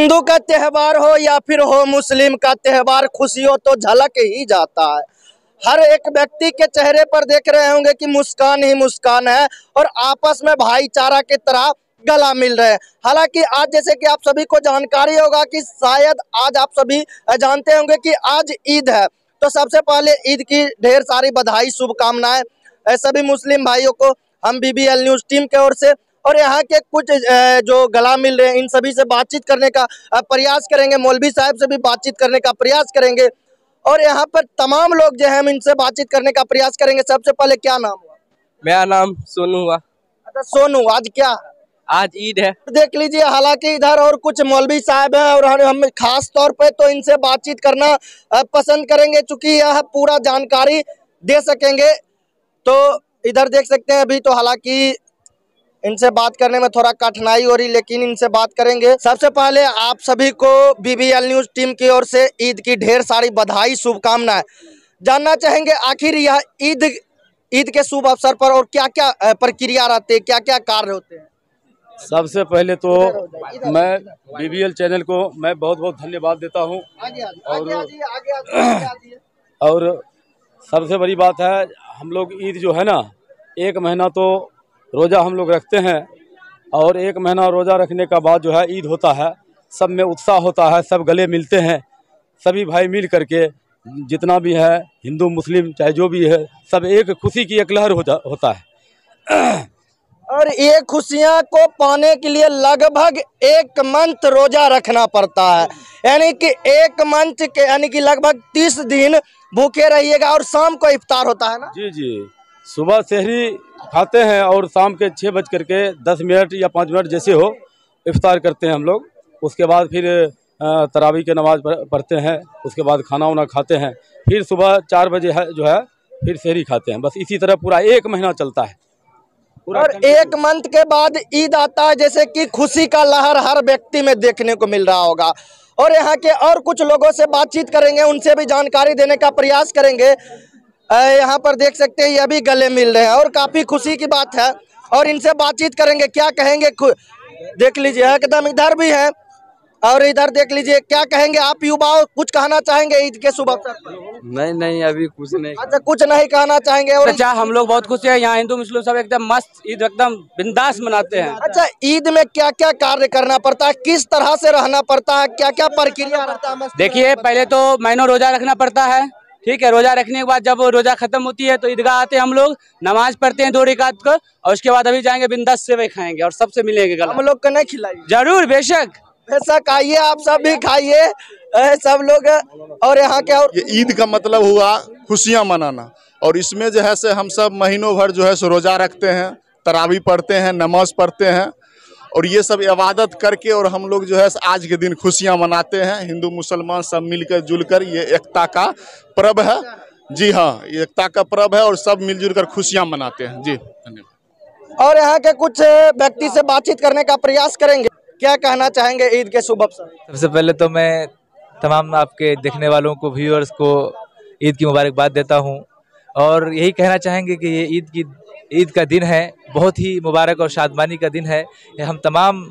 हिंदू का त्यौहार हो या फिर हो, मुस्लिम का त्यौहार खुशियों तो झलक ही जाता है। हर एक व्यक्ति के चेहरे पर देख रहे होंगे कि मुस्कान ही मुस्कान है और आपस में भाईचारा की तरह गला मिल रहे हैं। हालाँकि आज जैसे कि आप सभी को जानकारी होगा कि शायद आज आप सभी जानते होंगे कि आज ईद है। तो सबसे पहले ईद की ढेर सारी बधाई, शुभकामनाएँ। सभी मुस्लिम भाइयों को हम बीबीएल न्यूज़ टीम की ओर से और यहाँ के कुछ जो गला मिल रहे हैं इन सभी से बातचीत करने का प्रयास करेंगे मौलवी साहब से भी बातचीत करने का प्रयास करेंगे। और यहाँ पर तमाम लोग जो है हम इनसे बातचीत करने का प्रयास करेंगे। सबसे पहले क्या नाम हुआ? मेरा नाम सोनू हुआ। अच्छा सोनू आज क्या? आज ईद है। देख लीजिए हालाँकि इधर और कुछ मौलवी साहब हैं और हम खास तौर पे तो इनसे बातचीत करना पसंद करेंगे चूँकि यह पूरा जानकारी दे सकेंगे। तो इधर देख सकते हैं अभी तो हालाँकि इनसे बात करने में थोड़ा कठिनाई हो रही लेकिन इनसे बात करेंगे। सबसे पहले आप सभी को बीबीएल न्यूज़ टीम की ओर से ईद की ढेर सारी बधाई शुभकामनाएँ। जानना चाहेंगे आखिर यह ईद ईद के शुभ अवसर पर और क्या क्या प्रक्रिया रहती है क्या क्या कार्य होते हैं? सबसे पहले तो मैं बीबीएल चैनल को मैं बहुत बहुत धन्यवाद देता हूँ। और और सबसे बड़ी बात है हम लोग ईद जो है ना एक महीना तो रोज़ा हम लोग रखते हैं और एक महीना रोज़ा रखने का बाद जो है ईद होता है सब में उत्साह होता है सब गले मिलते हैं सभी भाई मिल करके जितना भी है हिंदू मुस्लिम चाहे जो भी है सब एक खुशी की एक लहर होता होता है। और ये खुशियाँ को पाने के लिए लगभग एक मंथ रोजा रखना पड़ता है। यानी कि एक मंथ के यानी कि लगभग तीस दिन भूखे रहिएगा और शाम को इफ्तार होता है ना? जी जी। सुबह शहरी खाते हैं और शाम के छः बज करके दस मिनट या पाँच मिनट जैसे हो इफ्तार करते हैं हम लोग। उसके बाद फिर तरावी के नमाज़ पढ़ते हैं। उसके बाद खाना वाना खाते हैं। फिर सुबह चार बजे है जो है फिर शहरी खाते हैं। बस इसी तरह पूरा एक महीना चलता है। और एक मंथ के बाद ईद आता है जैसे कि खुशी का लहर हर व्यक्ति में देखने को मिल रहा होगा। और यहाँ के और कुछ लोगों से बातचीत करेंगे उनसे भी जानकारी देने का प्रयास करेंगे। यहाँ पर देख सकते हैं ये भी गले मिल रहे हैं और काफ़ी खुशी की बात है। और इनसे बातचीत करेंगे क्या कहेंगे देख लीजिए एकदम इधर भी है। और इधर देख लीजिए क्या कहेंगे आप युवा कुछ कहना चाहेंगे ईद के शुभ अवसर पर? नहीं नहीं अभी कुछ नहीं। अच्छा कुछ नहीं कहना चाहेंगे और अच्छा हम लोग बहुत खुश हैं यहाँ हिंदू मुस्लिम सब एकदम मस्त ईद एकदम बिंदास मनाते हैं। अच्छा ईद में क्या क्या कार्य करना पड़ता है किस तरह से रहना पड़ता है क्या क्या प्रक्रिया रहता है देखिए पहले तो महीनों रोजा रखना पड़ता है। ठीक है रोजा रखने के बाद जब रोजा खत्म होती है तो ईदगाह आते हैं हम लोग नमाज़ पढ़ते हैं दो रिकात को और उसके बाद अभी जाएँगे बिंदास से खाएँगे और सबसे मिलेंगे हम लोग को नहीं खिलाएँगे। ज़रूर बेशक। बेशक आइए आप सब भी खाइए सब लोग और यहाँ के और ईद का मतलब हुआ खुशियाँ मनाना। और इसमें जो है से हम सब महीनों भर जो है सो रोजा रखते हैं तरावी पढ़ते हैं नमाज़ पढ़ते हैं और ये सब इबादत करके और हम लोग जो है आज के दिन खुशियाँ मनाते हैं। हिंदू मुसलमान सब मिलकर जुलकर ये एकता का पर्व है। जी हाँ एकता का पर्व है और सब मिलजुल कर खुशियाँ मनाते हैं। जी धन्यवाद। और यहाँ के कुछ व्यक्ति से बातचीत करने का प्रयास करेंगे। क्या कहना चाहेंगे ईद के शुभ अवसर? सबसे पहले तो मैं तमाम आपके देखने वालों को व्यूअर्स को ईद की मुबारकबाद देता हूँ। और यही कहना चाहेंगे कि ये ईद की ईद का दिन है, बहुत ही मुबारक और शादमानी का दिन है। हम तमाम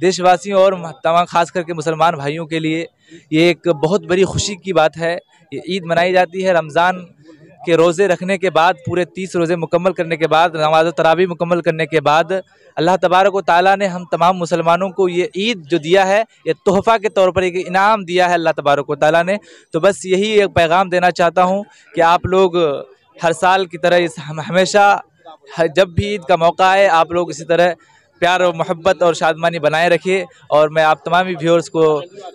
देशवासियों और तमाम खास करके मुसलमान भाइयों के लिए ये एक बहुत बड़ी खुशी की बात है। ये ईद मनाई जाती है, रमज़ान के रोज़े रखने के बाद, पूरे तीस रोज़े मुकम्मल करने के बाद, नमाज़ तरावी मुकम्मल करने के बाद, अल्लाह तबारक ताली ने हम तमाम मुसलमानों को ये ईद जो दिया है, ये तोहफ़ा के तौर पर एक इनाम दिया है अल्लाह तबारक ताली ने। तो बस यही एक पैगाम देना चाहता हूँ कि आप लोग हर साल की तरह इस हम, हमेशा जब भी ईद का मौका आए, आप लोग इसी तरह प्यार और मोहब्बत और शादमानी बनाए रखिए और मैं आप तमाम व्यूअर्स को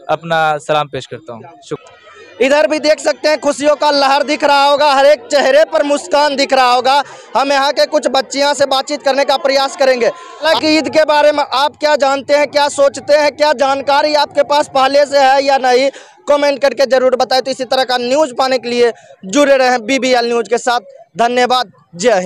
अपना सलाम पेश करता हूँ। शुक्र। इधर भी देख सकते हैं, खुशियों का लहर दिख रहा होगा, हर एक चेहरे पर मुस्कान दिख रहा होगा। हम यहाँ के कुछ बच्चियाँ से बातचीत करने का प्रयास करेंगे। हालाँकि ईद के बारे में आप क्या जानते हैं, क्या सोचते हैं, क्या जानकारी आपके पास पहले से है या नहीं, कमेंट करके ज़रूर बताएँ। तो इसी तरह का न्यूज़ पाने के लिए जुड़े रहें बीबीएल न्यूज़ के साथ। धन्यवाद, जय हिंद।